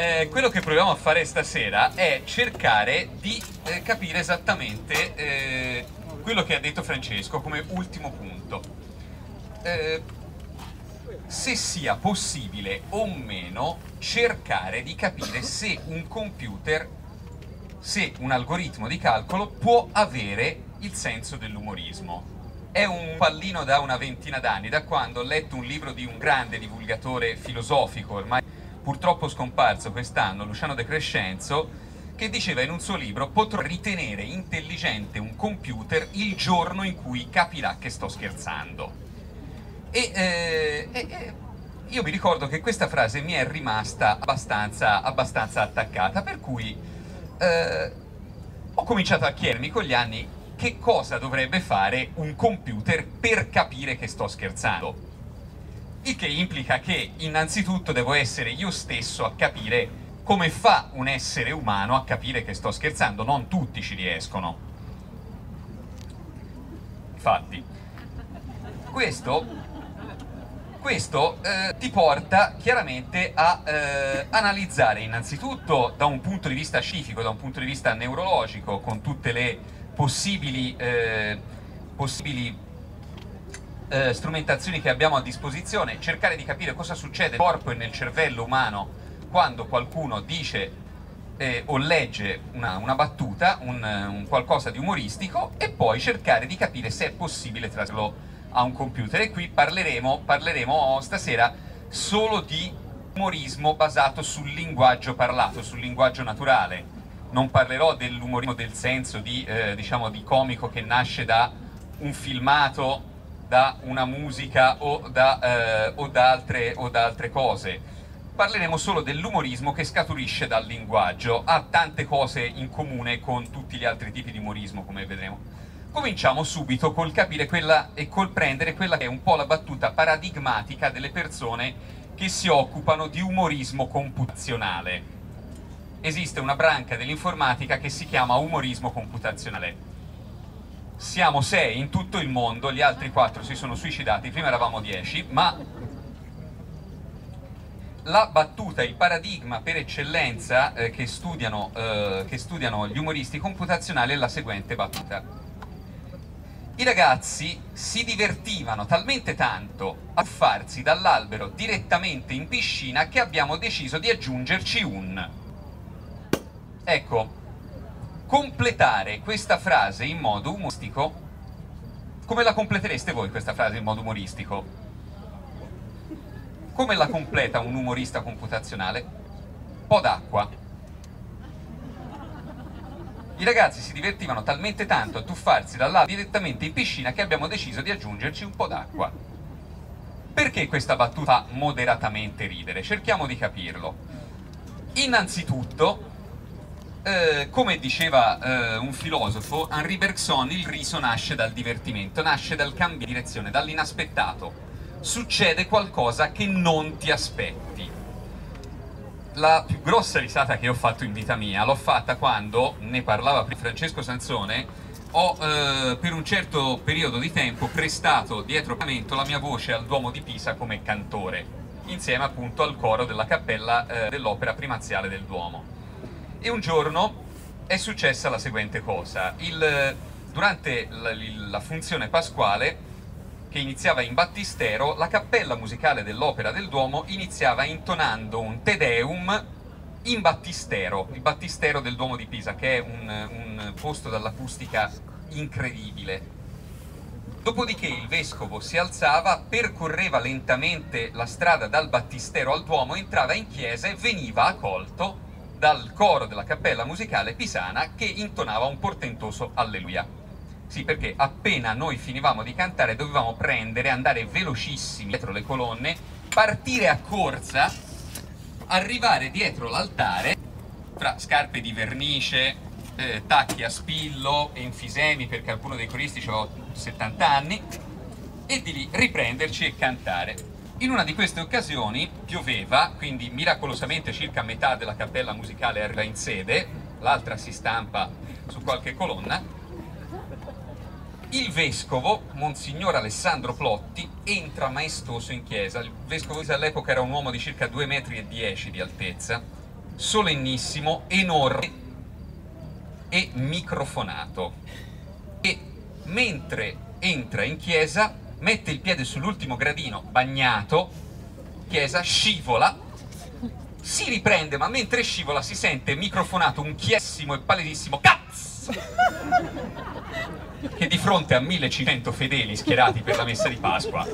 eh, quello che proviamo a fare stasera è cercare di eh, capire esattamente eh, quello che ha detto Francesco come ultimo punto. Eh, se sia possibile o meno cercare di capire se un computer, se un algoritmo di calcolo può avere il senso dell'umorismo. È un pallino da una ventina d'anni, da quando ho letto un libro di un grande divulgatore filosofico, ormai purtroppo scomparso quest'anno, Luciano De Crescenzo, che diceva in un suo libro potrò ritenere intelligente un computer il giorno in cui capirà che sto scherzando. E, eh, e, io mi ricordo che questa frase mi è rimasta abbastanza, abbastanza attaccata, per cui eh, ho cominciato a chiedermi con gli anni che cosa dovrebbe fare un computer per capire che sto scherzando. Il che implica che innanzitutto devo essere io stesso a capire come fa un essere umano a capire che sto scherzando, non tutti ci riescono. Infatti, questo, questo eh, ti porta chiaramente a eh, analizzare innanzitutto da un punto di vista scientifico, da un punto di vista neurologico, con tutte le possibili, eh, possibili eh, strumentazioni che abbiamo a disposizione, cercare di capire cosa succede nel corpo e nel cervello umano quando qualcuno dice eh, o legge una, una battuta, un, un, qualcosa di umoristico e poi cercare di capire se è possibile trasferirlo a un computer. E qui parleremo, parleremo stasera solo di umorismo basato sul linguaggio parlato, sul linguaggio naturale non parlerò dell'umorismo del senso di, eh, diciamo, di comico che nasce da un filmato, da una musica o da, eh, o da, altre, o da altre cose. Parleremo solo dell'umorismo che scaturisce dal linguaggio, ha tante cose in comune con tutti gli altri tipi di umorismo, come vedremo. Cominciamo subito col capire quella e col prendere quella che è un po' la battuta paradigmatica delle persone che si occupano di umorismo computazionale esiste una branca dell'informatica che si chiama umorismo computazionale. Siamo sei in tutto il mondo, gli altri quattro si sono suicidati, prima eravamo dieci, ma la battuta, il paradigma per eccellenza eh, che, studiano, eh, che studiano gli umoristi computazionali è la seguente battuta. I ragazzi si divertivano talmente tanto a farsi dall'albero direttamente in piscina che abbiamo deciso di aggiungerci un Ecco, completare questa frase in modo umoristico, come la completereste voi questa frase in modo umoristico? Come la completa un umorista computazionale? Po' d'acqua. I ragazzi si divertivano talmente tanto a tuffarsi dall'alto direttamente in piscina che abbiamo deciso di aggiungerci un po' d'acqua. Perché questa battuta fa moderatamente ridere? Cerchiamo di capirlo. Innanzitutto, eh, come diceva eh, un filosofo, Henri Bergson, il riso nasce dal divertimento, nasce dal cambio di direzione, dall'inaspettato. Succede qualcosa che non ti aspetti. La più grossa risata che ho fatto in vita mia l'ho fatta quando, ne parlava Francesco Sansone, ho eh, per un certo periodo di tempo prestato dietro pagamento la mia voce al Duomo di Pisa come cantore, insieme appunto al coro della cappella eh, dell'opera primaziale del Duomo e un giorno è successa la seguente cosa. Il, durante la, la funzione pasquale che iniziava in battistero, la cappella musicale dell'Opera del Duomo iniziava intonando un Te Deum in battistero, il battistero del Duomo di Pisa, che è un, un posto dall'acustica incredibile. Dopodiché il vescovo si alzava, percorreva lentamente la strada dal battistero al Duomo, entrava in chiesa e veniva accolto dal coro della cappella musicale pisana che intonava un portentoso alleluia. Sì, perché appena noi finivamo di cantare dovevamo prendere, andare velocissimi dietro le colonne, partire a corsa, arrivare dietro l'altare, tra scarpe di vernice, eh, tacchi a spillo, enfisemi perché alcuno dei coristi aveva 70 anni, e di lì riprenderci e cantare. In una di queste occasioni pioveva, quindi miracolosamente circa metà della cappella musicale era in sede, l'altra si stampa su qualche colonna, il vescovo, Monsignor Alessandro Plotti, entra maestoso in chiesa. Il vescovo all'epoca era un uomo di circa 2,10 metri di altezza, solennissimo, enorme e microfonato. E mentre entra in chiesa, mette il piede sull'ultimo gradino bagnato, chiesa, scivola, si riprende, ma mentre scivola si sente microfonato un chiessimo e palidissimo cazzo! Che di fronte a 1500 fedeli schierati per la messa di Pasqua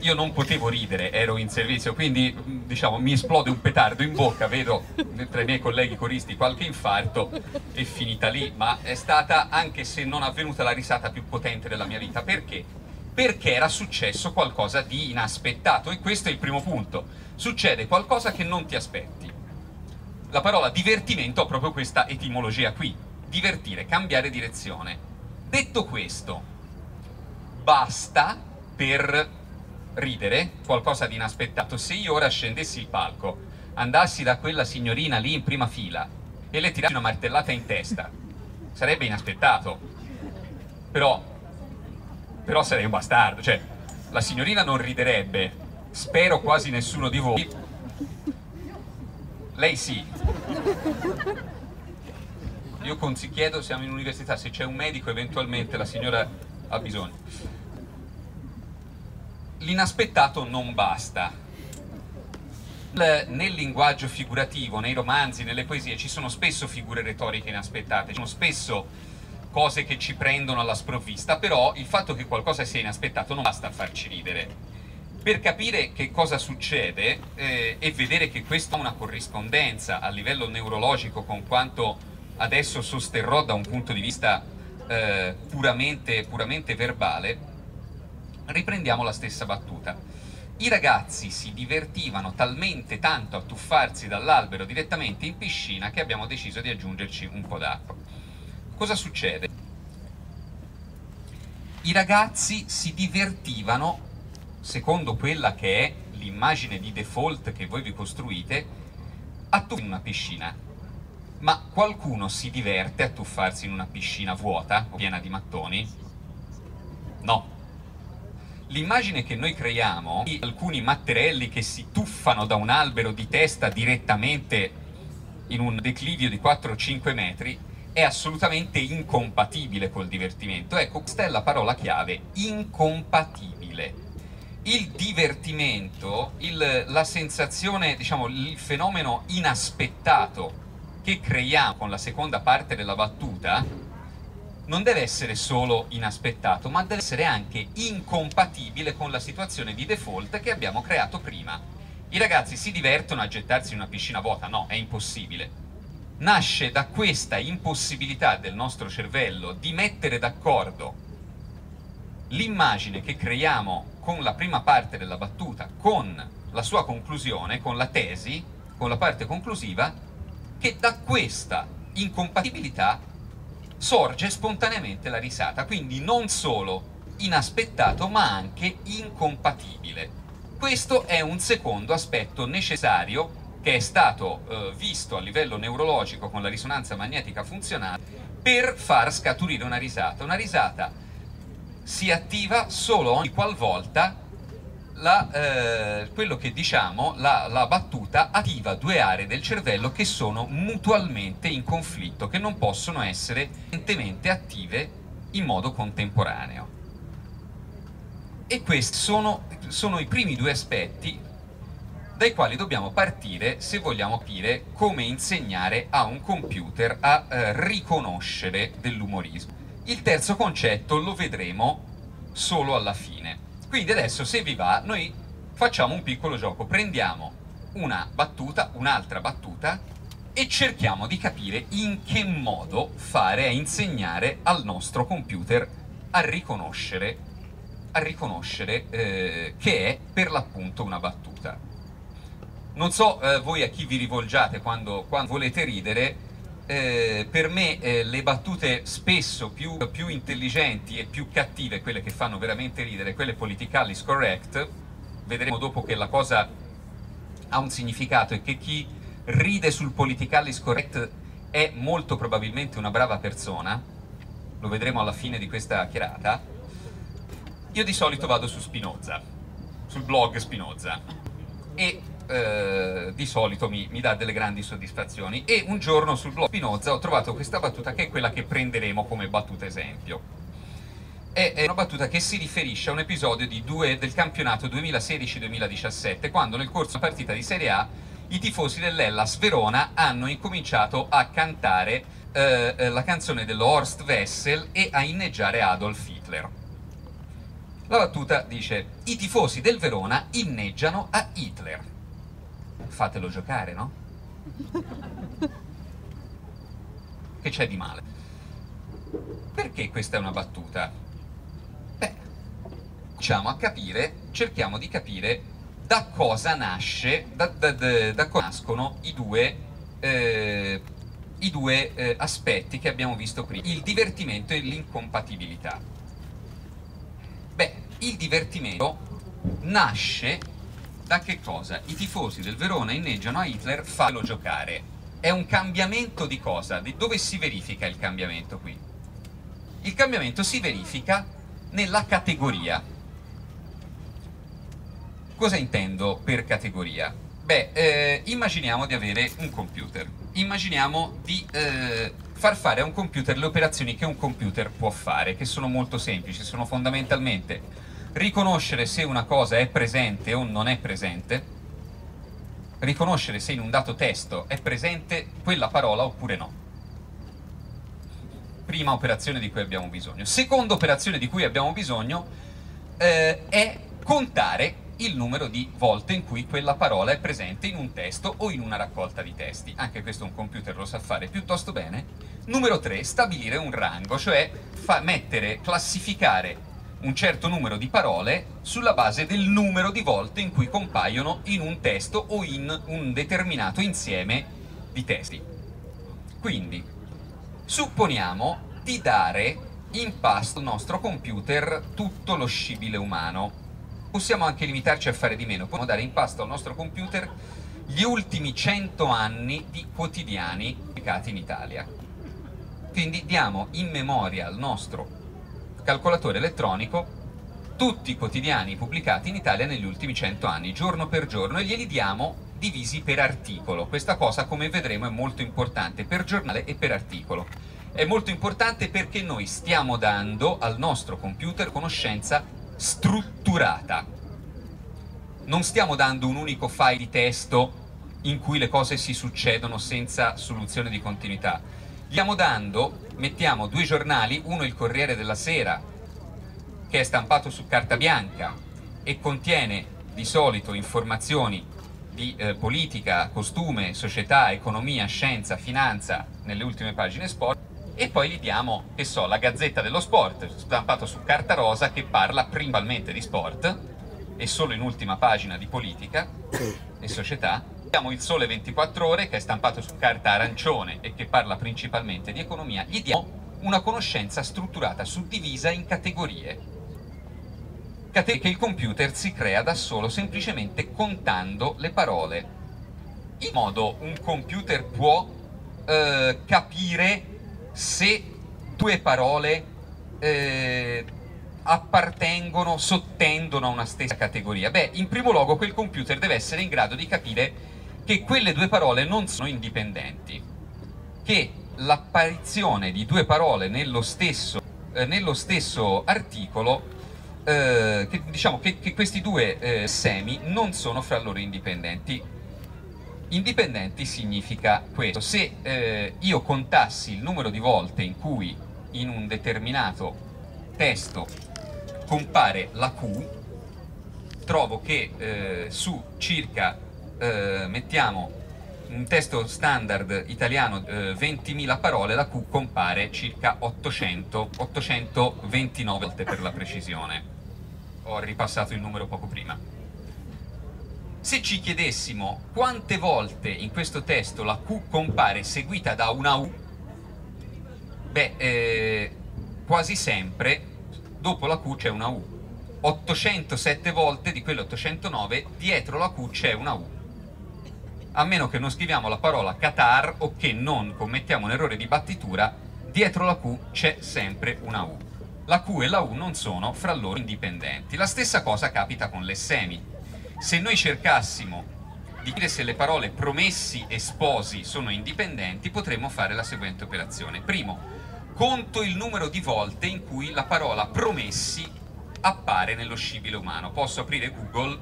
io non potevo ridere, ero in servizio, quindi diciamo mi esplode un petardo in bocca, vedo tra i miei colleghi coristi qualche infarto e finita lì, ma è stata, anche se non avvenuta, la risata più potente della mia vita. Perché? Perché era successo qualcosa di inaspettato e questo è il primo punto. Succede qualcosa che non ti aspetti. La parola divertimento ha proprio questa etimologia qui. Divertire, cambiare direzione. Detto questo, basta per ridere, qualcosa di inaspettato, se io ora scendessi il palco, andassi da quella signorina lì in prima fila e le tirassi una martellata in testa, sarebbe inaspettato. Però, però sarei un bastardo, cioè la signorina non riderebbe, spero quasi nessuno di voi. Lei sì. Io chiedo, siamo in università, se c'è un medico eventualmente la signora ha bisogno l'inaspettato non basta. Nel linguaggio figurativo, nei romanzi, nelle poesie, ci sono spesso figure retoriche inaspettate, ci sono spesso cose che ci prendono alla sprovvista, però il fatto che qualcosa sia inaspettato non basta a farci ridere. Per capire che cosa succede eh, e vedere che questa ha una corrispondenza a livello neurologico con quanto adesso sosterrò da un punto di vista eh, puramente, puramente verbale, Riprendiamo la stessa battuta. I ragazzi si divertivano talmente tanto a tuffarsi dall'albero direttamente in piscina che abbiamo deciso di aggiungerci un po' d'acqua. Cosa succede? I ragazzi si divertivano, secondo quella che è l'immagine di default che voi vi costruite, a tuffarsi in una piscina. Ma qualcuno si diverte a tuffarsi in una piscina vuota, piena di mattoni? No L'immagine che noi creiamo di alcuni matterelli che si tuffano da un albero di testa direttamente in un declivio di 4-5 metri è assolutamente incompatibile col divertimento. Ecco, questa è la parola chiave, incompatibile. Il divertimento, il, la sensazione, diciamo, il fenomeno inaspettato che creiamo con la seconda parte della battuta non deve essere solo inaspettato, ma deve essere anche incompatibile con la situazione di default che abbiamo creato prima. I ragazzi si divertono a gettarsi in una piscina vuota? No, è impossibile. Nasce da questa impossibilità del nostro cervello di mettere d'accordo l'immagine che creiamo con la prima parte della battuta, con la sua conclusione, con la tesi, con la parte conclusiva, che da questa incompatibilità sorge spontaneamente la risata, quindi non solo inaspettato ma anche incompatibile. Questo è un secondo aspetto necessario che è stato eh, visto a livello neurologico con la risonanza magnetica funzionale per far scaturire una risata. Una risata si attiva solo ogni qualvolta la, eh, quello che diciamo, la, la, battuta attiva due aree del cervello che sono mutualmente in conflitto, che non possono essere evidentemente attive in modo contemporaneo. E questi sono, sono i primi due aspetti dai quali dobbiamo partire se vogliamo capire come insegnare a un computer a eh, riconoscere dell'umorismo. Il terzo concetto lo vedremo solo alla fine. Quindi adesso se vi va noi facciamo un piccolo gioco, prendiamo una battuta, un'altra battuta e cerchiamo di capire in che modo fare a insegnare al nostro computer a riconoscere, a riconoscere eh, che è per l'appunto una battuta. Non so eh, voi a chi vi rivolgiate quando, quando volete ridere, eh, per me eh, le battute spesso più, più, intelligenti e più cattive, quelle che fanno veramente ridere, quelle politically correct, vedremo dopo che la cosa ha un significato e che chi ride sul politically correct è molto probabilmente una brava persona, lo vedremo alla fine di questa chiarata, io di solito vado su Spinoza, sul blog Spinoza, e eh, di solito mi, mi, dà delle grandi soddisfazioni. E un giorno sul blog Spinoza ho trovato questa battuta che è quella che prenderemo come battuta esempio. È, è una battuta che si riferisce a un episodio due, del campionato 2016-2017 quando nel corso di una partita di Serie A i tifosi dell'Ellas Verona hanno incominciato a cantare eh, eh la canzone dello Horst Wessel e a inneggiare Adolf Hitler. La battuta dice i tifosi del Verona inneggiano a Hitler. Fatelo giocare, no? Che c'è di male? Perché questa è una battuta? Beh, diciamo a capire, cerchiamo di capire da cosa nasce, da, da, da, da cosa nascono i due, eh, i due eh, aspetti che abbiamo visto prima, il divertimento e l'incompatibilità. Beh, il divertimento nasce da che cosa? I tifosi del Verona inneggiano a Hitler, fallo giocare. È un cambiamento di cosa? Di dove si verifica il cambiamento qui? Il cambiamento si verifica nella categoria. Cosa intendo per categoria? Beh, eh, immaginiamo di avere un computer. Immaginiamo di eh, far fare a un computer le operazioni che un computer può fare, che sono molto semplici, sono fondamentalmente riconoscere se una cosa è presente o non è presente, riconoscere se in un dato testo è presente quella parola oppure no. Prima operazione di cui abbiamo bisogno. Seconda operazione di cui abbiamo bisogno eh, è contare il numero di volte in cui quella parola è presente in un testo o in una raccolta di testi. Anche questo un computer lo sa fare piuttosto bene. Numero 3, stabilire un rango, cioè mettere, classificare un certo numero di parole sulla base del numero di volte in cui compaiono in un testo o in un determinato insieme di testi. Quindi, supponiamo di dare in pasto al nostro computer tutto lo scibile umano possiamo anche limitarci a fare di meno, possiamo dare in pasto al nostro computer gli ultimi 100 anni di quotidiani pubblicati in Italia. Quindi diamo in memoria al nostro calcolatore elettronico tutti i quotidiani pubblicati in Italia negli ultimi 100 anni, giorno per giorno, e glieli diamo divisi per articolo. Questa cosa, come vedremo, è molto importante per giornale e per articolo. È molto importante perché noi stiamo dando al nostro computer conoscenza strutturata. Non stiamo dando un unico file di testo in cui le cose si succedono senza soluzione di continuità. Stiamo dando, mettiamo due giornali, uno il Corriere della Sera, che è stampato su carta bianca e contiene di solito informazioni di eh, politica, costume, società, economia, scienza, finanza nelle ultime pagine sport e poi gli diamo, che so, la Gazzetta dello Sport, stampato su carta rosa, che parla principalmente di sport e solo in ultima pagina di politica e società. Diamo il Sole 24 Ore, che è stampato su carta arancione e che parla principalmente di economia. Gli diamo una conoscenza strutturata, suddivisa in categorie che il computer si crea da solo semplicemente contando le parole. In modo un computer può eh, capire se due parole eh, appartengono, sottendono a una stessa categoria? Beh, in primo luogo quel computer deve essere in grado di capire che quelle due parole non sono indipendenti, che l'apparizione di due parole nello stesso, eh, nello stesso articolo, eh, che, diciamo che, che, questi due eh, semi non sono fra loro indipendenti, Indipendenti significa questo, se eh, io contassi il numero di volte in cui in un determinato testo compare la Q, trovo che eh, su circa, eh, mettiamo un testo standard italiano eh, 20.000 parole, la Q compare circa 800, 829 volte per la precisione. Ho ripassato il numero poco prima. Se ci chiedessimo quante volte in questo testo la Q compare seguita da una U, beh, eh, quasi sempre dopo la Q c'è una U. 807 volte di quelle 809 dietro la Q c'è una U. A meno che non scriviamo la parola Qatar o che non commettiamo un errore di battitura, dietro la Q c'è sempre una U. La Q e la U non sono fra loro indipendenti. La stessa cosa capita con le semi se noi cercassimo di di dire se le parole promessi e sposi sono indipendenti, potremmo fare la seguente operazione. Primo, conto il numero di volte in cui la parola promessi appare nello scibile umano. Posso aprire Google,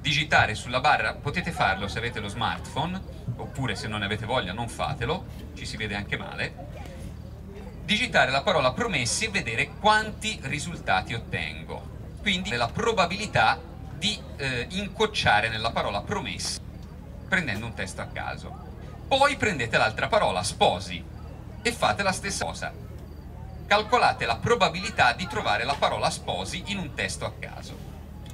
digitare sulla barra, potete farlo se avete lo smartphone, oppure se non ne avete voglia non fatelo, ci si vede anche male, digitare la parola promessi e vedere quanti risultati ottengo. Quindi la probabilità di eh, incocciare nella parola promessi prendendo un testo a caso. Poi prendete l'altra parola, sposi, e fate la stessa cosa. Calcolate la probabilità di trovare la parola sposi in un testo a caso.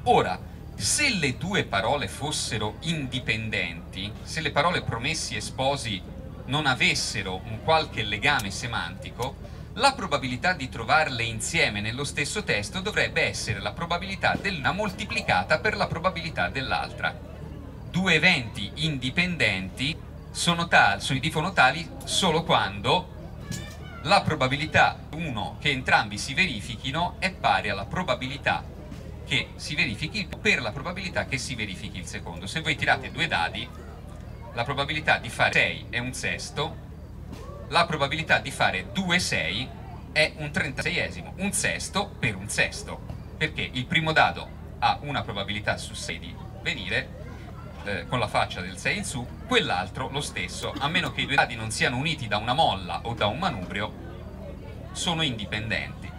Ora, se le due parole fossero indipendenti, se le parole promessi e sposi non avessero un qualche legame semantico, la probabilità di trovarle insieme nello stesso testo dovrebbe essere la probabilità dell'una moltiplicata per la probabilità dell'altra. Due eventi indipendenti sono, tali, sono difono tali solo quando la probabilità uno che entrambi si verifichino è pari alla probabilità che si verifichi per la probabilità che si verifichi il secondo. Se voi tirate due dadi, la probabilità di fare 6 è un sesto, la probabilità di fare 2 6 è un 36esimo, un sesto per un sesto, perché il primo dado ha una probabilità su 6 di venire eh, con la faccia del 6 in su, quell'altro lo stesso, a meno che i due dadi non siano uniti da una molla o da un manubrio, sono indipendenti.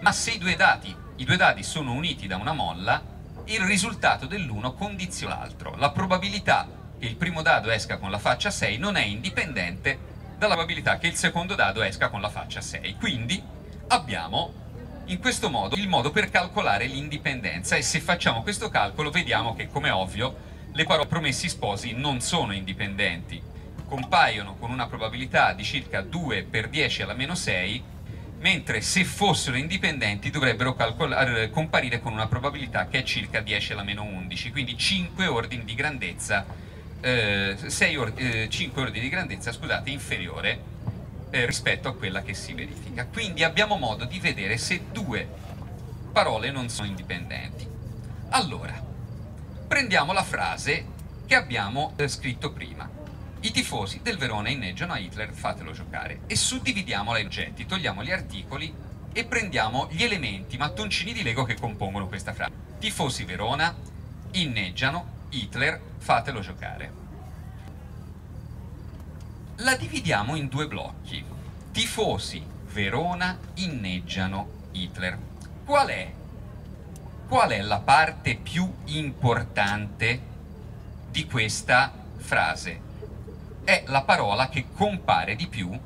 Ma se i due dati i due dadi sono uniti da una molla, il risultato dell'uno condiziona l'altro. La probabilità che il primo dado esca con la faccia 6 non è indipendente dalla probabilità che il secondo dado esca con la faccia 6. Quindi abbiamo in questo modo il modo per calcolare l'indipendenza e se facciamo questo calcolo vediamo che, come ovvio, le parole promessi sposi non sono indipendenti. Compaiono con una probabilità di circa 2 per 10 alla meno 6 mentre se fossero indipendenti dovrebbero eh, comparire con una probabilità che è circa 10 alla meno 11, quindi 5 ordini di grandezza, eh, or eh, 5 ordini di grandezza scusate, inferiore eh, rispetto a quella che si verifica. Quindi abbiamo modo di vedere se due parole non sono indipendenti. Allora, prendiamo la frase che abbiamo eh, scritto prima. I tifosi del Verona inneggiano a Hitler, fatelo giocare. E suddividiamola in oggetti, togliamo gli articoli e prendiamo gli elementi, mattoncini di Lego che compongono questa frase. Tifosi Verona inneggiano Hitler, fatelo giocare. La dividiamo in due blocchi. Tifosi Verona inneggiano Hitler. Qual è? Qual è la parte più importante di questa frase? È la parola che compare di più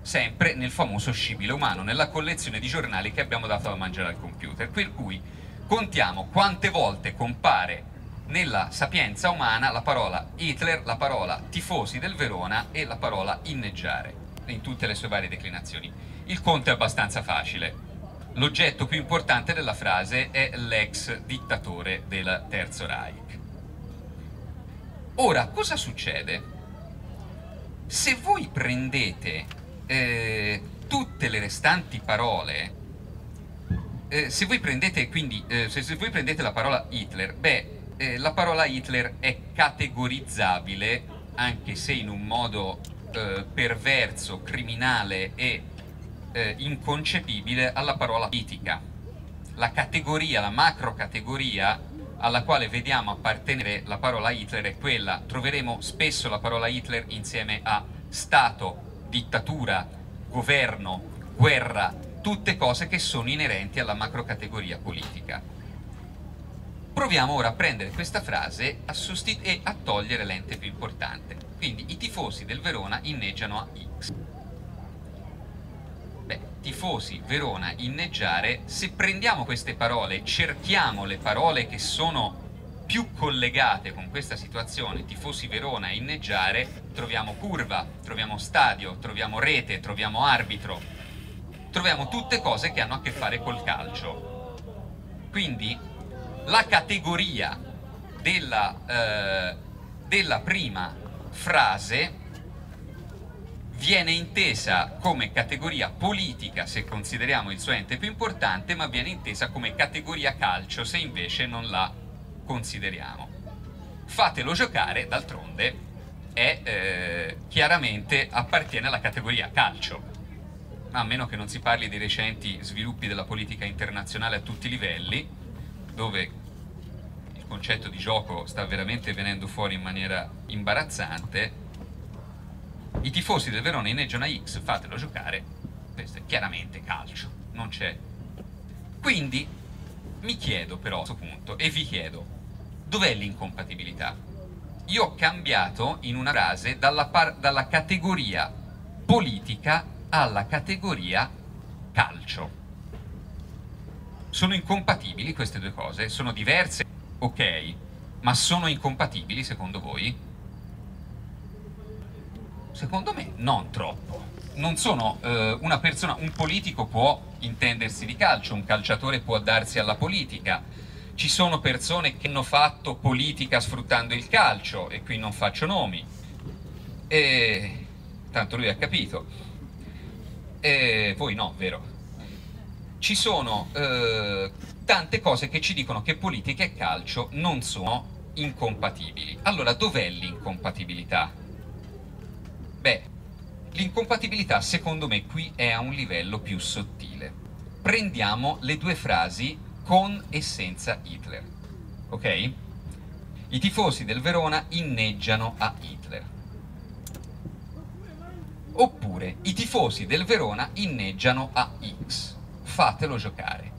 sempre nel famoso scibile umano, nella collezione di giornali che abbiamo dato da mangiare al computer. Per cui contiamo quante volte compare nella sapienza umana la parola Hitler, la parola tifosi del Verona e la parola inneggiare, in tutte le sue varie declinazioni. Il conto è abbastanza facile. L'oggetto più importante della frase è l'ex dittatore del Terzo Reich. Ora, cosa succede? Se voi prendete eh, tutte le restanti parole, eh, se voi prendete quindi, eh, se, se, voi prendete la parola Hitler, beh, eh, la parola Hitler è categorizzabile, anche se in un modo eh, perverso, criminale e eh, inconcepibile, alla parola politica. La categoria, la macro categoria alla quale vediamo appartenere la parola Hitler è quella, troveremo spesso la parola Hitler insieme a Stato, dittatura, governo, guerra, tutte cose che sono inerenti alla macrocategoria politica. Proviamo ora a prendere questa frase a e a togliere l'ente più importante. Quindi i tifosi del Verona inneggiano a X tifosi Verona inneggiare, se prendiamo queste parole, cerchiamo le parole che sono più collegate con questa situazione, tifosi Verona inneggiare, troviamo curva, troviamo stadio, troviamo rete, troviamo arbitro, troviamo tutte cose che hanno a che fare col calcio. Quindi la categoria della, eh, della prima frase viene intesa come categoria politica se consideriamo il suo ente più importante, ma viene intesa come categoria calcio se invece non la consideriamo. fatelo giocare, d'altronde è eh, chiaramente appartiene alla categoria calcio, a meno che non si parli dei recenti sviluppi della politica internazionale a tutti i livelli, dove il concetto di gioco sta veramente venendo fuori in maniera imbarazzante, i tifosi del Verona inneggiano a X, fatelo giocare, questo è chiaramente calcio, non c'è. Quindi mi chiedo però a questo punto, e vi chiedo, dov'è l'incompatibilità? Io ho cambiato in una frase dalla, dalla categoria politica alla categoria calcio. Sono incompatibili queste due cose? Sono diverse? Ok, ma sono incompatibili secondo voi? Secondo me non troppo. Non sono eh, una persona, un politico può intendersi di calcio, un calciatore può darsi alla politica. Ci sono persone che hanno fatto politica sfruttando il calcio, e qui non faccio nomi. E... Tanto lui ha capito. E voi no, vero? Ci sono eh, tante cose che ci dicono che politica e calcio non sono incompatibili. Allora, dov'è l'incompatibilità? Beh, l'incompatibilità secondo me qui è a un livello più sottile. Prendiamo le due frasi con e senza Hitler, ok? I tifosi del Verona inneggiano a Hitler. Oppure i tifosi del Verona inneggiano a X. Fatelo giocare.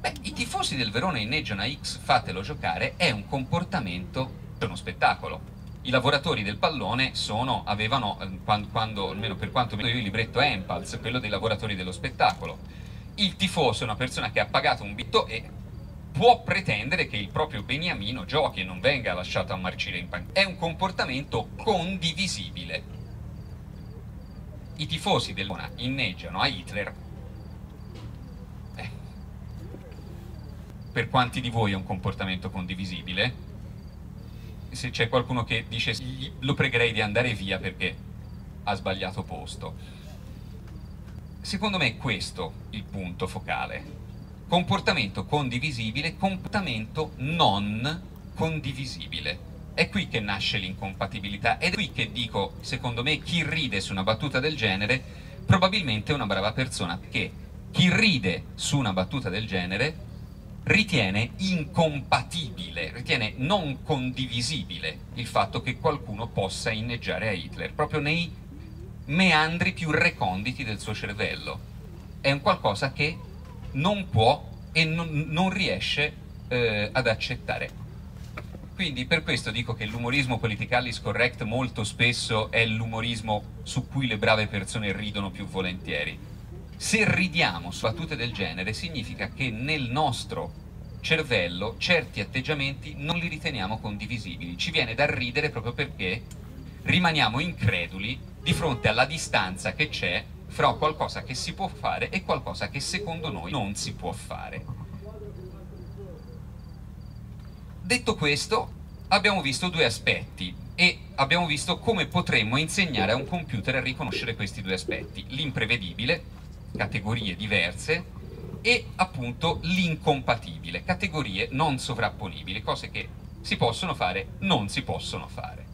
Beh, i tifosi del Verona inneggiano a X, fatelo giocare, è un comportamento, è uno spettacolo i lavoratori del pallone sono, avevano, eh, quando, quando, almeno per quanto mi io, il libretto Empals, quello dei lavoratori dello spettacolo. Il tifoso è una persona che ha pagato un bitto e può pretendere che il proprio beniamino giochi e non venga lasciato a marcire in panchina. È un comportamento condivisibile. I tifosi del Lona inneggiano a Hitler. Eh. Per quanti di voi è un comportamento condivisibile? Se c'è qualcuno che dice lo pregherei di andare via perché ha sbagliato posto. Secondo me è questo il punto focale. Comportamento condivisibile, comportamento non condivisibile. È qui che nasce l'incompatibilità ed è qui che dico, secondo me, chi ride su una battuta del genere probabilmente è una brava persona, perché chi ride su una battuta del genere ritiene incompatibile, ritiene non condivisibile il fatto che qualcuno possa inneggiare a Hitler, proprio nei meandri più reconditi del suo cervello. È un qualcosa che non può e non, non riesce eh, ad accettare. Quindi per questo dico che l'umorismo politically correct molto spesso è l'umorismo su cui le brave persone ridono più volentieri se ridiamo su battute del genere significa che nel nostro cervello certi atteggiamenti non li riteniamo condivisibili. Ci viene da ridere proprio perché rimaniamo increduli di fronte alla distanza che c'è fra qualcosa che si può fare e qualcosa che secondo noi non si può fare. Detto questo, abbiamo visto due aspetti e abbiamo visto come potremmo insegnare a un computer a riconoscere questi due aspetti. L'imprevedibile, categorie diverse, e appunto l'incompatibile, categorie non sovrapponibili, cose che si possono fare, non si possono fare.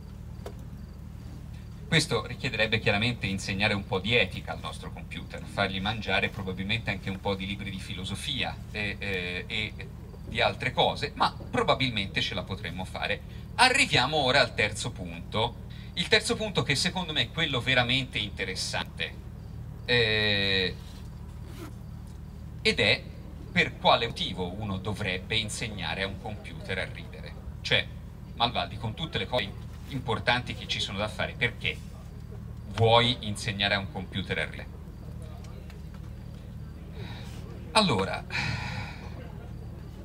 Questo richiederebbe chiaramente insegnare un po' di etica al nostro computer, fargli mangiare probabilmente anche un po' di libri di filosofia e, e, e di altre cose, ma probabilmente ce la potremmo fare. Arriviamo ora al terzo punto, il terzo punto che secondo me è quello veramente interessante. Eh, ed è per quale motivo uno dovrebbe insegnare a un computer a ridere. Cioè, Malvaldi, con tutte le cose importanti che ci sono da fare, perché vuoi insegnare a un computer a ridere? Allora,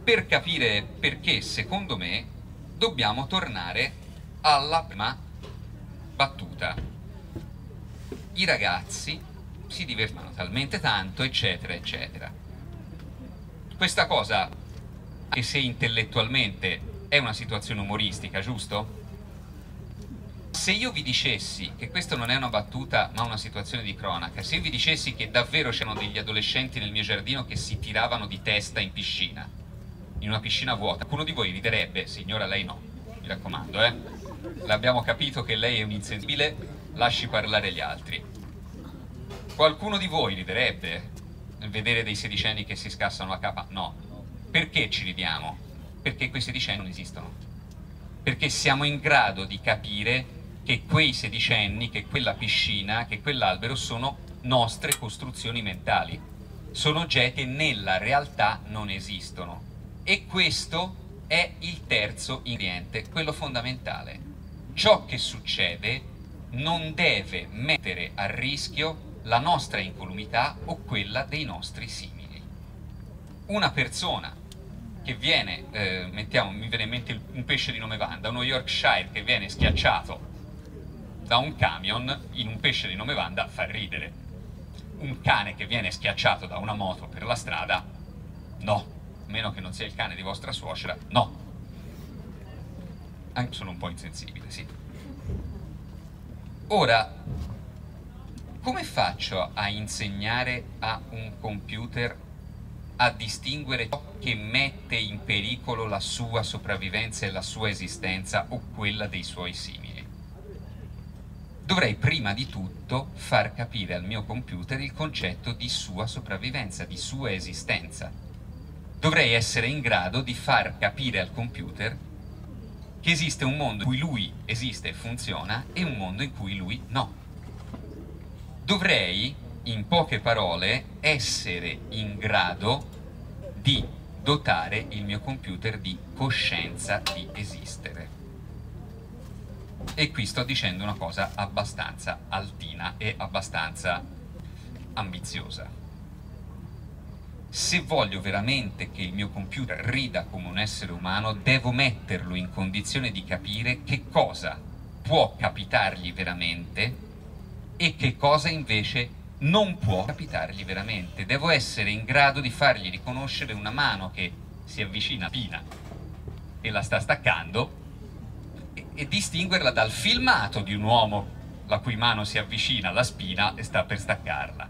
per capire perché, secondo me, dobbiamo tornare alla prima battuta. I ragazzi si divertono talmente tanto, eccetera, eccetera questa cosa, anche se intellettualmente è una situazione umoristica, giusto? Se io vi dicessi che questa non è una battuta ma una situazione di cronaca, se io vi dicessi che davvero c'erano degli adolescenti nel mio giardino che si tiravano di testa in piscina, in una piscina vuota, qualcuno di voi riderebbe, signora lei no. mi raccomando, eh. L'abbiamo capito che lei è un insensibile, lasci parlare gli altri. Qualcuno di voi riderebbe vedere dei sedicenni che si scassano la capa? No. Perché ci ridiamo? Perché quei sedicenni non esistono. Perché siamo in grado di capire che quei sedicenni, che quella piscina, che quell'albero sono nostre costruzioni mentali. Sono oggetti che nella realtà non esistono. E questo è il terzo ingrediente, quello fondamentale. Ciò che succede non deve mettere a rischio la nostra incolumità o quella dei nostri simili. Una persona che viene, eh, mettiamo, mi viene in mente un pesce di nome Vanda, uno Yorkshire che viene schiacciato da un camion in un pesce di nome Vanda fa ridere. Un cane che viene schiacciato da una moto per la strada, no, meno che non sia il cane di vostra suocera, no. Anche sono un po' insensibile, sì. Ora, come faccio a insegnare a un computer a distinguere ciò che mette in pericolo la sua sopravvivenza e la sua esistenza o quella dei suoi simili? Dovrei prima di tutto far capire al mio computer il concetto di sua sopravvivenza, di sua esistenza. Dovrei essere in grado di far capire al computer che esiste un mondo in cui lui esiste e funziona e un mondo in cui lui no dovrei, in poche parole, essere in grado di dotare il mio computer di coscienza di esistere. E qui sto dicendo una cosa abbastanza altina e abbastanza ambiziosa. Se voglio veramente che il mio computer rida come un essere umano, devo metterlo in condizione di capire che cosa può capitargli veramente e che cosa invece non può capitargli veramente. Devo essere in grado di fargli riconoscere una mano che si avvicina a Pina e la sta staccando e, e distinguerla dal filmato di un uomo la cui mano si avvicina alla spina e sta per staccarla.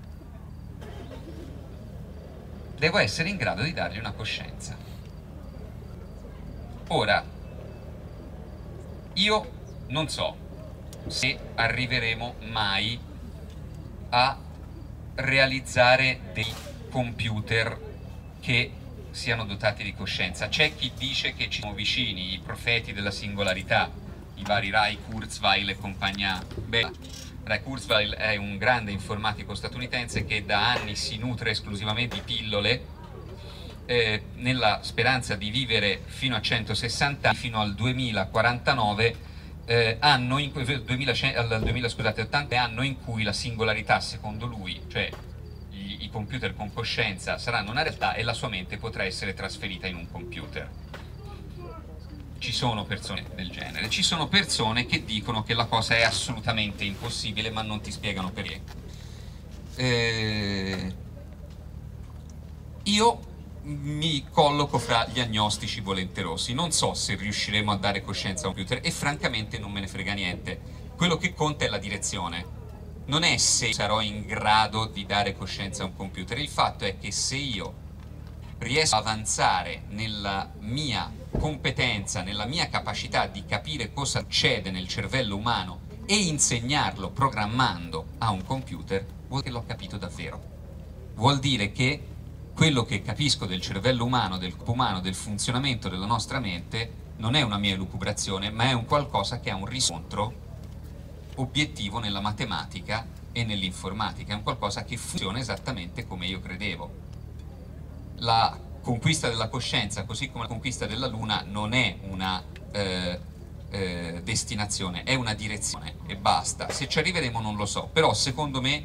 Devo essere in grado di dargli una coscienza. Ora, io non so se arriveremo mai a realizzare dei computer che siano dotati di coscienza. C'è chi dice che ci siamo vicini, i profeti della singolarità, i vari Rai Kurzweil e compagnia bella. Ray Kurzweil è un grande informatico statunitense che da anni si nutre esclusivamente di pillole eh, nella speranza di vivere fino a 160 anni, fino al 2049 eh, anno in cui, 2000, al 2000, scusate, 80 anno in cui la singolarità, secondo lui, cioè i, i computer con coscienza, saranno una realtà e la sua mente potrà essere trasferita in un computer. Ci sono persone del genere, ci sono persone che dicono che la cosa è assolutamente impossibile ma non ti spiegano perché. Eh, io mi colloco fra gli agnostici volenterosi. Non so se riusciremo a dare coscienza a un computer e francamente non me ne frega niente. Quello che conta è la direzione. Non è se sarò in grado di dare coscienza a un computer. Il fatto è che se io riesco ad avanzare nella mia competenza, nella mia capacità di capire cosa succede nel cervello umano e insegnarlo programmando a un computer, vuol dire che l'ho capito davvero. Vuol dire che quello che capisco del cervello umano, del corpo umano, del funzionamento della nostra mente non è una mia elucubrazione, ma è un qualcosa che ha un riscontro obiettivo nella matematica e nell'informatica, è un qualcosa che funziona esattamente come io credevo. La conquista della coscienza, così come la conquista della Luna, non è una eh, eh, destinazione, è una direzione e basta. Se ci arriveremo non lo so, però secondo me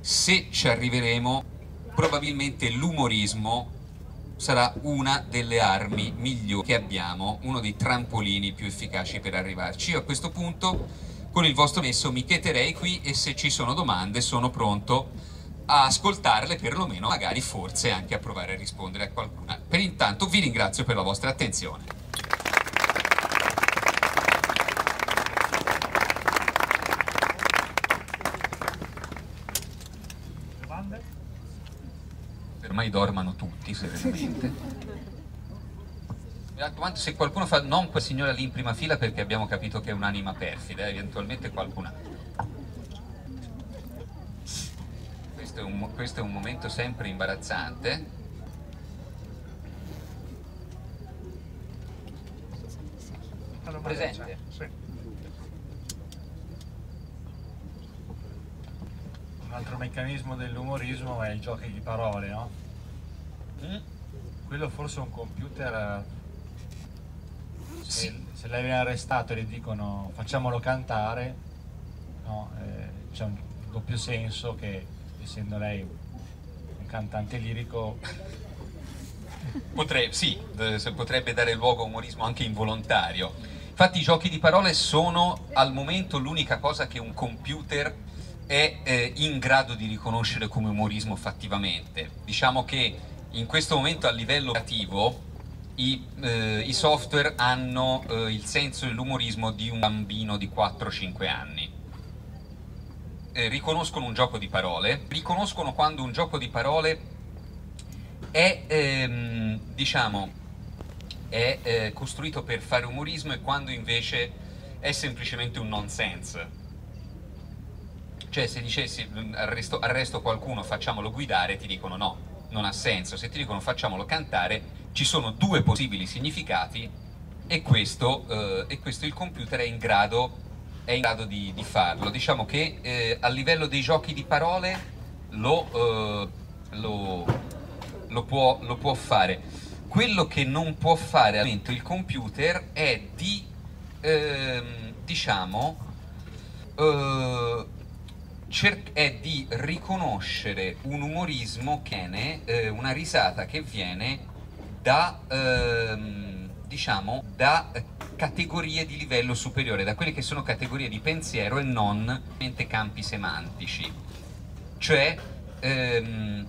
se ci arriveremo probabilmente l'umorismo sarà una delle armi migliori che abbiamo, uno dei trampolini più efficaci per arrivarci. Io a questo punto, con il vostro messo, mi cheterei qui e se ci sono domande sono pronto a ascoltarle, perlomeno magari forse anche a provare a rispondere a qualcuna. Per intanto vi ringrazio per la vostra attenzione. Ormai dormano tutti serenamente. raccomando, se qualcuno fa non quella signora lì in prima fila perché abbiamo capito che è un'anima perfida, eventualmente qualcuna. Questo è, un, questo è un momento sempre imbarazzante. Presente? Un altro meccanismo dell'umorismo è il gioco di parole, no? Mm? Quello forse è un computer se, sì. se lei viene arrestato e le dicono facciamolo cantare, no, eh, c'è un doppio senso che essendo lei un cantante lirico Potrebbe, sì, potrebbe dare luogo a umorismo anche involontario. Infatti i giochi di parole sono al momento l'unica cosa che un computer è eh, in grado di riconoscere come umorismo fattivamente. Diciamo che in questo momento a livello creativo i, eh, i software hanno eh, il senso dell'umorismo di un bambino di 4-5 anni. Eh, riconoscono un gioco di parole, riconoscono quando un gioco di parole è, ehm, diciamo, è eh, costruito per fare umorismo e quando invece è semplicemente un nonsense. Cioè se dicessi arresto, arresto qualcuno, facciamolo guidare, ti dicono no, non ha senso. Se ti dicono facciamolo cantare, ci sono due possibili significati e questo, eh, e questo il computer è in grado, è in grado di, di, farlo. Diciamo che eh, a livello dei giochi di parole lo, eh, lo, lo, può, lo, può, fare. Quello che non può fare al momento il computer è di, ehm, diciamo, eh, è di riconoscere un umorismo che viene, eh, una risata che viene da, ehm, diciamo, da categorie di livello superiore, da quelle che sono categorie di pensiero e non campi semantici, cioè ehm,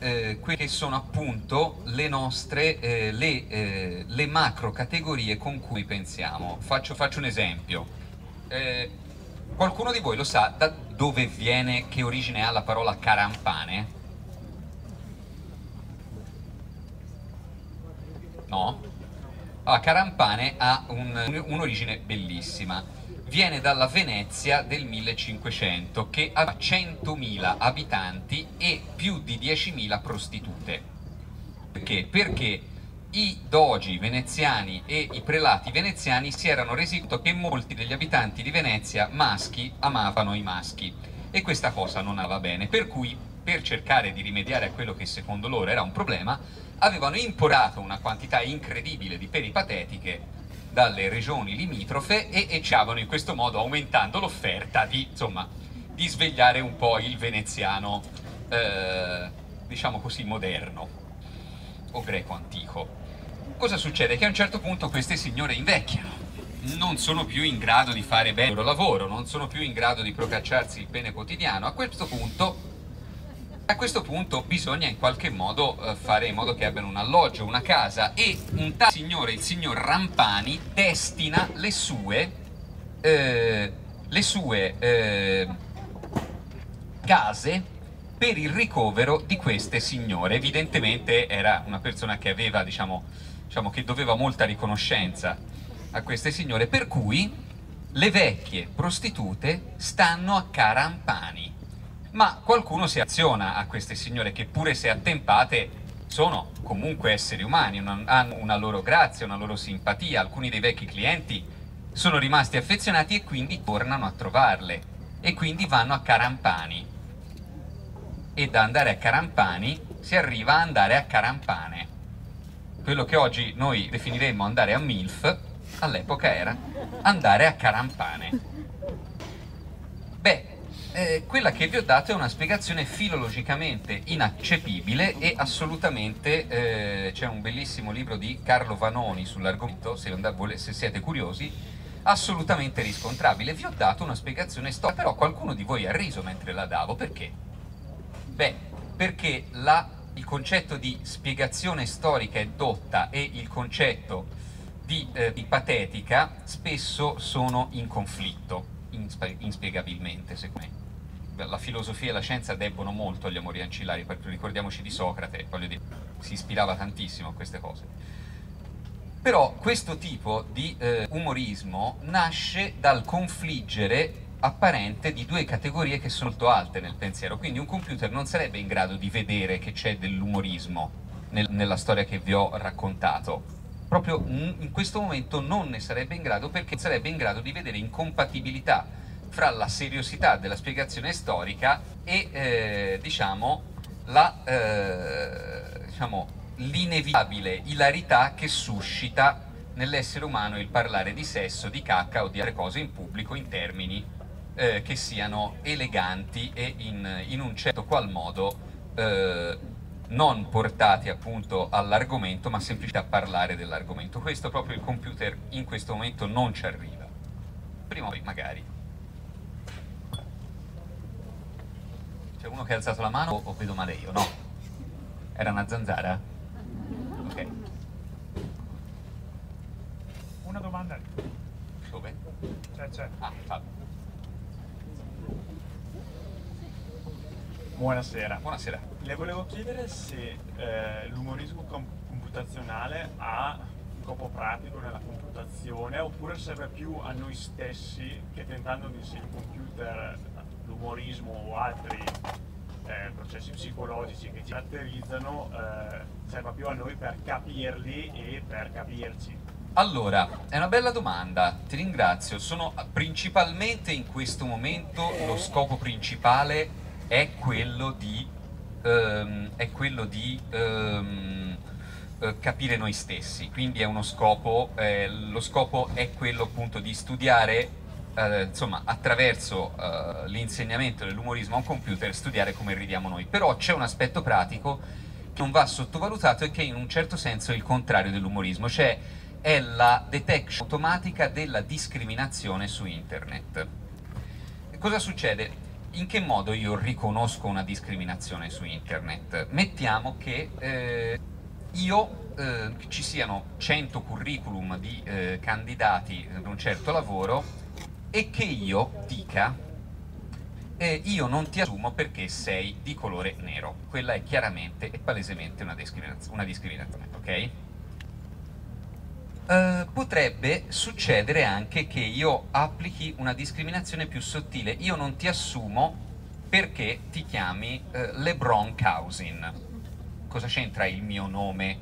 eh, quelle che sono appunto le nostre, eh, le, eh, le, macro categorie con cui pensiamo. Faccio, faccio un esempio. Qualcuno di voi lo sa da dove viene, che origine ha la parola carampane? No? Allora, Carampane ha un'origine un bellissima. Viene dalla Venezia del 1500 che aveva 100.000 abitanti e più di 10.000 prostitute. Perché? Perché i dogi veneziani e i prelati veneziani si erano resi conto che molti degli abitanti di Venezia maschi amavano i maschi e questa cosa non andava bene, per cui per cercare di rimediare a quello che secondo loro era un problema avevano importato una quantità incredibile di peripatetiche dalle regioni limitrofe e, e cercavano in questo modo, aumentando l'offerta, di, insomma, di svegliare un po' il veneziano, eh, diciamo così, moderno o greco antico. Cosa succede? Che a un certo punto queste signore invecchiano, non sono più in grado di fare bene il loro lavoro, non sono più in grado di procacciarsi il bene quotidiano. A questo punto a questo punto bisogna in qualche modo eh, fare in modo che abbiano un alloggio, una casa e un tale signore, il signor Rampani, destina le sue, eh, le sue eh, case per il ricovero di queste signore. Evidentemente era una persona che aveva, diciamo, diciamo che doveva molta riconoscenza a queste signore, per cui le vecchie prostitute stanno a Carampani. Ma qualcuno si aziona a queste signore che pure se attempate sono comunque esseri umani, hanno una loro grazia, una loro simpatia, alcuni dei vecchi clienti sono rimasti affezionati e quindi tornano a trovarle e quindi vanno a Carampani. E da andare a Carampani si arriva a andare a Carampane quello che oggi noi definiremmo andare a MILF all'epoca era andare a Carampane beh eh, quella che vi ho dato è una spiegazione filologicamente inaccepibile e assolutamente, eh, c'è un bellissimo libro di Carlo Vanoni sull'argomento, se, se, siete curiosi, assolutamente riscontrabile. Vi ho dato una spiegazione storica, però qualcuno di voi ha riso mentre la davo, perché? Beh, perché la, il concetto di spiegazione storica e dotta e il concetto di, eh, di patetica spesso sono in conflitto inspiegabilmente, secondo me la filosofia e la scienza debbono molto agli amori ancillari, ricordiamoci di Socrate, dire, si ispirava tantissimo a queste cose. Però questo tipo di eh, umorismo nasce dal confliggere apparente di due categorie che sono molto alte nel pensiero, quindi un computer non sarebbe in grado di vedere che c'è dell'umorismo nel, nella storia che vi ho raccontato. Proprio in questo momento non ne sarebbe in grado perché sarebbe in grado di vedere incompatibilità fra la seriosità della spiegazione storica e eh, diciamo, la, eh, diciamo, l'inevitabile ilarità che suscita nell'essere umano il parlare di sesso, di cacca o di altre cose in pubblico in termini eh, che siano eleganti e in, in, un certo qual modo eh, non portati appunto all'argomento ma semplicemente a parlare dell'argomento. Questo proprio il computer in questo momento non ci arriva. Prima o poi magari. C'è uno che ha alzato la mano o vedo male io? No. Era una zanzara? Ok. Una domanda. Dove? C'è, c'è. Ah, Fabio. Buonasera. Buonasera. Le volevo chiedere se eh, l'umorismo computazionale ha un scopo pratico nella computazione oppure serve più a noi stessi che tentando di insegnare un computer l'umorismo o altri eh, processi psicologici che ci caratterizzano eh, serve più a noi per capirli e per capirci. Allora, è una bella domanda, ti ringrazio. Sono principalmente in questo momento lo scopo principale è quello di, um, è quello di um, capire noi stessi, quindi è uno scopo, eh, lo scopo è quello appunto di studiare, eh, insomma, attraverso eh, l'insegnamento dell'umorismo a un computer, studiare come ridiamo noi. Però c'è un aspetto pratico che non va sottovalutato e che in un certo senso è il contrario dell'umorismo, cioè è la detection automatica della discriminazione su internet. Cosa succede? In che modo io riconosco una discriminazione su internet? Mettiamo che eh, io eh, ci siano 100 curriculum di eh, candidati ad un certo lavoro e che io dica eh, io non ti assumo perché sei di colore nero. Quella è chiaramente e palesemente una discriminazione, una discriminazione ok? Uh, potrebbe succedere anche che io applichi una discriminazione più sottile. Io non ti assumo perché ti chiami uh, LeBron Cousin. Cosa c'entra il mio nome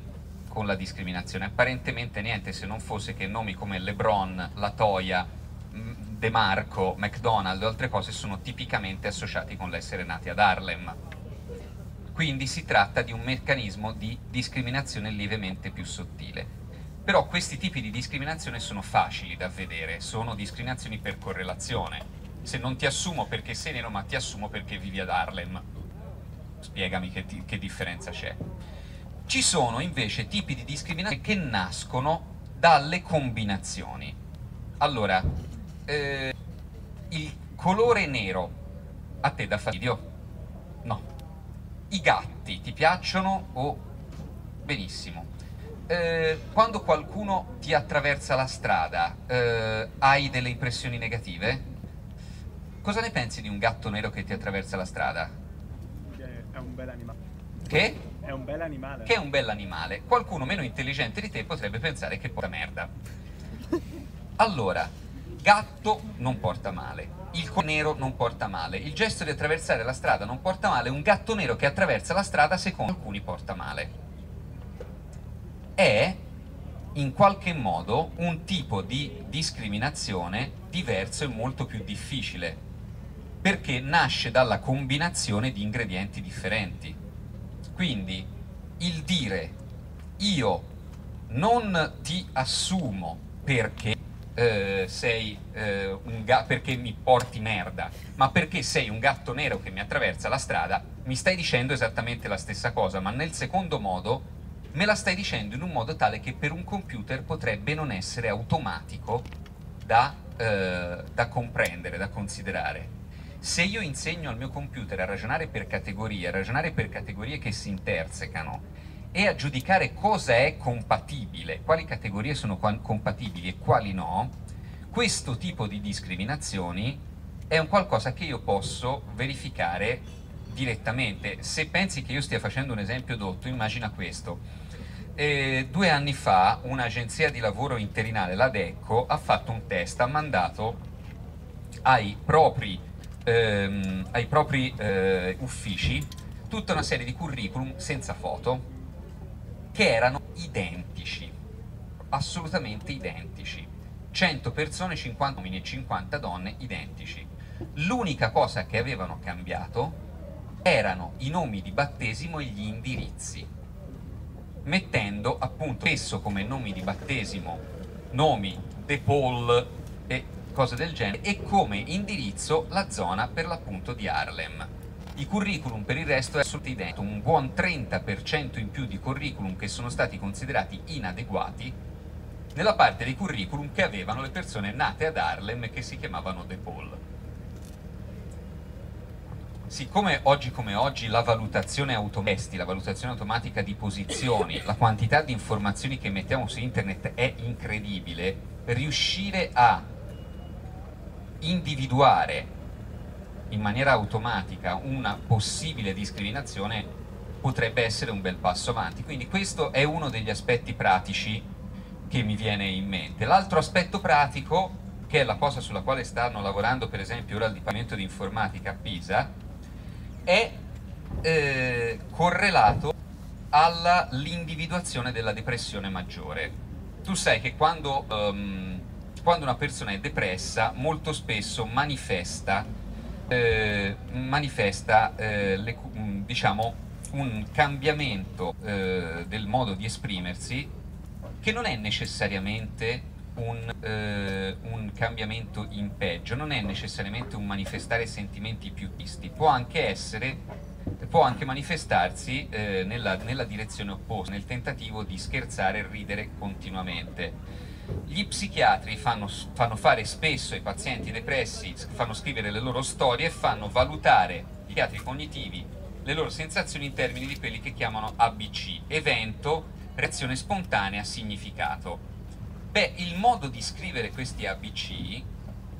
con la discriminazione? Apparentemente niente, se non fosse che nomi come LeBron, Latoya, De Marco, McDonald o altre cose sono tipicamente associati con l'essere nati ad Harlem. Quindi si tratta di un meccanismo di discriminazione lievemente più sottile. Però questi tipi di discriminazione sono facili da vedere, sono discriminazioni per correlazione. Se non ti assumo perché sei nero, ma ti assumo perché vivi ad Harlem. Spiegami che, che differenza c'è. Ci sono invece tipi di discriminazione che nascono dalle combinazioni. Allora, eh, il colore nero a te dà fastidio? No. I gatti ti piacciono o benissimo? Eh, quando qualcuno ti attraversa la strada, eh, hai delle impressioni negative? Cosa ne pensi di un gatto nero che ti attraversa la strada? È un bel animale. Che? È un bel animale. Che è un bel animale. Qualcuno meno intelligente di te potrebbe pensare che porta merda. Allora, gatto non porta male, il nero non porta male, il gesto di attraversare la strada non porta male, un gatto nero che attraversa la strada secondo alcuni porta male è in qualche modo un tipo di discriminazione diverso e molto più difficile, perché nasce dalla combinazione di ingredienti differenti. Quindi il dire io non ti assumo perché eh, sei eh, un perché mi porti merda, ma perché sei un gatto nero che mi attraversa la strada, mi stai dicendo esattamente la stessa cosa, ma nel secondo modo me la stai dicendo in un modo tale che per un computer potrebbe non essere automatico da, eh, da comprendere, da considerare. Se io insegno al mio computer a ragionare per categorie, a ragionare per categorie che si intersecano e a giudicare cosa è compatibile, quali categorie sono compatibili e quali no, questo tipo di discriminazioni è un qualcosa che io posso verificare direttamente. Se pensi che io stia facendo un esempio dotto, immagina questo E due anni fa un'agenzia di lavoro interinale, la DECCO, ha fatto un test, ha mandato ai propri, ehm, ai propri eh, uffici tutta una serie di curriculum senza foto che erano identici, assolutamente identici. 100 persone, 50 uomini e 50 donne identici. L'unica cosa che avevano cambiato erano i nomi di battesimo e gli indirizzi, mettendo appunto spesso come nomi di battesimo nomi De Paul e cose del genere e come indirizzo la zona per l'appunto di Harlem. I curriculum per il resto è assolutamente identico, un buon 30% in più di curriculum che sono stati considerati inadeguati nella parte dei curriculum che avevano le persone nate ad Harlem che si chiamavano De Paul. Siccome oggi come oggi la valutazione automatica, la valutazione automatica di posizioni, la quantità di informazioni che mettiamo su internet è incredibile, riuscire a individuare in maniera automatica una possibile discriminazione potrebbe essere un bel passo avanti. Quindi questo è uno degli aspetti pratici che mi viene in mente. L'altro aspetto pratico, che è la cosa sulla quale stanno lavorando per esempio ora il Dipartimento di Informatica a Pisa, è eh, correlato all'individuazione della depressione maggiore. Tu sai che quando, um, quando una persona è depressa molto spesso manifesta, eh, manifesta eh, le, diciamo, un cambiamento eh, del modo di esprimersi che non è necessariamente un, eh, un, cambiamento in peggio, non è necessariamente un manifestare sentimenti più tristi, può anche essere, può anche manifestarsi eh, nella, nella direzione opposta, nel tentativo di scherzare e ridere continuamente. Gli psichiatri fanno, fanno, fare spesso ai pazienti depressi, fanno scrivere le loro storie e fanno valutare, i psichiatri cognitivi, le loro sensazioni in termini di quelli che chiamano ABC, evento, reazione spontanea, significato. Beh, il modo di scrivere questi ABC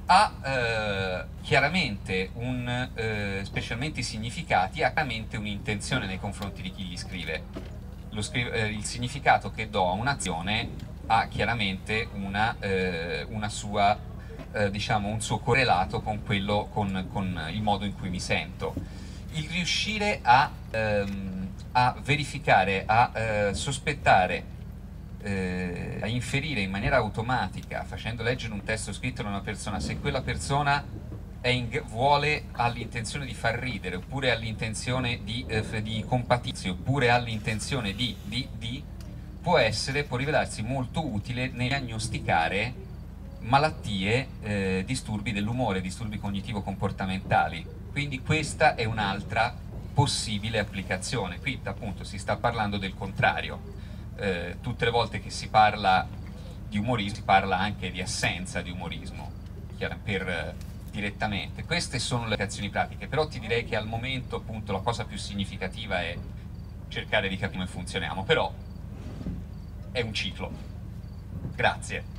ha eh, chiaramente un, eh, specialmente i significati, ha chiaramente un'intenzione nei confronti di chi li scrive. Scrive, eh, il significato che do a un'azione ha chiaramente una, eh, una sua, eh, diciamo, un suo correlato con, quello, con, con, il modo in cui mi sento. Il riuscire a ehm, a verificare, a eh, sospettare, eh, a inferire in maniera automatica, facendo leggere un testo scritto da una persona, se quella persona in, vuole, ha l'intenzione di far ridere, oppure ha l'intenzione di, eh, di compatizio, oppure ha l'intenzione di, di, di, può essere, può rivelarsi molto utile nel diagnosticare malattie, eh, disturbi dell'umore, disturbi cognitivo-comportamentali. Quindi questa è un'altra possibile applicazione. Qui appunto si sta parlando del contrario. Eh, tutte le volte che si parla di umorismo si parla anche di assenza di umorismo, per, eh, direttamente. Queste sono le applicazioni pratiche, però ti direi che al momento appunto la cosa più significativa è cercare di capire come funzioniamo, però è un ciclo. Grazie.